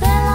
spell